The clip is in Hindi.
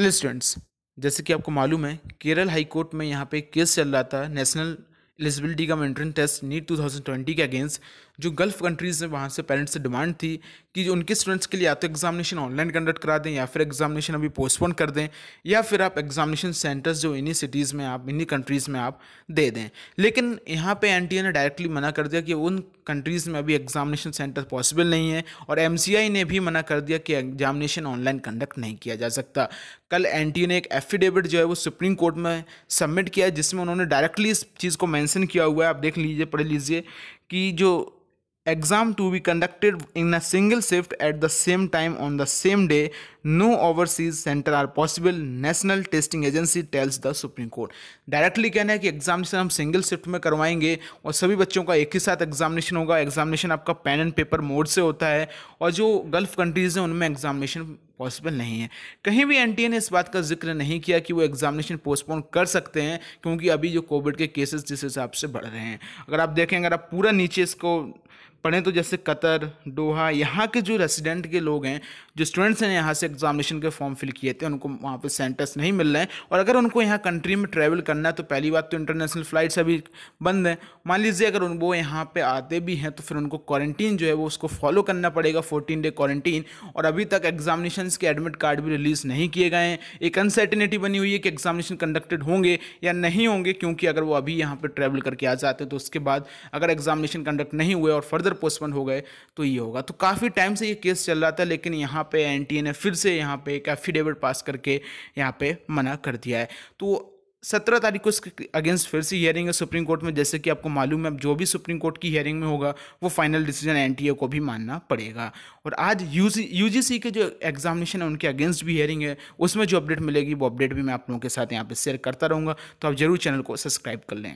हेलो स्टूडेंट्स जैसे कि आपको मालूम है, केरल हाई कोर्ट में यहाँ पे केस चल रहा था, नेशनल एलिजिबिलिटी का एंट्रेंस टेस्ट नीट 2020 के अगेंस्ट जो गल्फ कंट्रीज़ में वहाँ से पेरेंट्स से डिमांड थी कि उनके स्टूडेंट्स के लिए या तो एग्जामिनेशन ऑनलाइन कंडक्ट करा दें या फिर एग्जामिनेशन अभी पोस्टपोन कर दें या फिर आप एग्जामिनेशन सेंटर्स जो इन्हीं सिटीज़ में आप, इन्हीं कंट्रीज़ में आप दे दें। लेकिन यहाँ पे एन ने डायरेक्टली मना कर दिया कि उन कंट्रीज़ में अभी एग्जामिनेशन सेंटर पॉसिबल नहीं है और एम ने भी मना कर दिया कि एग्जामिनेशन ऑनलाइन कंडक्ट नहीं किया जा सकता। कल एन ने एक एफिडेविट जो है वो सुप्रीम कोर्ट में सबमिट किया जिसमें उन्होंने डायरेक्टली इस चीज़ को मैंसन किया हुआ है आप देख लीजिए पढ़ लीजिए कि जो exam to be conducted in a single shift at the same time on the same day, no overseas center are possible, national testing agency tells the supreme court. Directly कहना है कि एग्जामिनेशन हम सिंगल शिफ्ट में करवाएँगे, और सभी बच्चों का एक ही साथ एग्जामिनेशन होगा एग्जामिनेशन आपका पेन एंड पेपर मोड से होता है, और जो गल्फ कंट्रीज़ हैं, उनमें एग्जामिनेशन पॉसिबल नहीं है। कहीं भी एन ने इस बात का ज़िक्र नहीं किया कि वो एग्जामिनेशन पोस्टपोन कर सकते हैं, क्योंकि अभी जो कोविड के केसेस जिस हिसाब से बढ़ रहे हैं। अगर आप देखें, अगर आप पूरा नीचे इसको पढ़ें तो जैसे कतर, डोहा, यहाँ के जो रेसिडेंट के लोग हैं, जो स्टूडेंट्स हैं, यहाँ से एग्जामिनेशन के फॉर्म फिल किए थे, उनको वहाँ पे सेंटर्स नहीं मिल रहे हैं। और अगर उनको यहाँ कंट्री में ट्रैवल करना है तो पहली बात तो इंटरनेशनल फ़्लाइट्स अभी बंद हैं। मान लीजिए अगर उन वो यहाँ पर आते भी हैं तो फिर उनको क्वारंटीन जो है, वो उसको फॉलो करना पड़ेगा फोर्टीन डे क्वारंटीन और अभी तक एग्जामिनेशन के एडमिट कार्ड भी रिलीज़ नहीं किए गए हैं। एक अनसर्टिनिटी बनी हुई है कि एग्जामिनेशन कंडक्टेड होंगे या नहीं होंगे, क्योंकि अगर वो अभी यहाँ पर ट्रैवल करके आ जाते हैं तो उसके बाद अगर एग्जामिनेशन कंडक्ट नहीं हुए और फर्दर पोस्टपोन हो गए तो ये होगा। तो काफ़ी टाइम से ये केस चल रहा था, लेकिन यहाँ पे एनटीए ने फिर से यहाँ पे एक एफिडेविट पास करके यहाँ पे मना कर दिया है। तो सत्रह तारीख को इसके अगेंस्ट फिर से हियरिंग है सुप्रीम कोर्ट में। जैसे कि आपको मालूम है जो भी सुप्रीम कोर्ट की हियरिंग में होगा, वो फाइनल डिसीज़न एनटीए को भी मानना पड़ेगा। और आज यूजी यूजीसी के जो एग्जामिनेशन है, उनके अगेंस्ट भी हियरिंग है। उसमें जो अपडेट मिलेगी, वो अपडेट भी मैं आप लोगों के साथ यहाँ पर शेयर करता रहूँगा। तो आप ज़रूर चैनल को सब्सक्राइब कर लें।